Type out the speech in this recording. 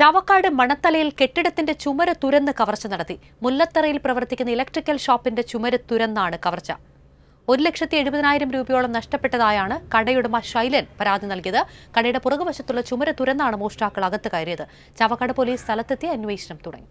ചാവക്കാട് മണത്തലയിൽ കെട്ടിടത്തിന്റെ ചുമര് തുരന്ന് കവർച്ച നടത്തി. മുല്ലത്തറയിൽ പ്രവർത്തിക്കുന്ന ഇലക്ട്രിക്കൽ ഷോപ്പിന്റെ ചുമര് തുരന്നാണ് കവർച്ച. ഒരു ലക്ഷത്തി എഴുപതിനായിരം രൂപയോളം നഷ്ടപ്പെട്ടതായാണ് കടയുടമ ശൈലൻ പരാതി നൽകിയത്. കടയുടെ പുറകുവശത്തുള്ള ചുമര് തുരന്നാണ് മോഷ്ടാക്കൾ അകത്ത് കയറിയത്. ചാവക്കാട് പോലീസ് സ്ഥലത്തെത്തി അന്വേഷണം തുടങ്ങി.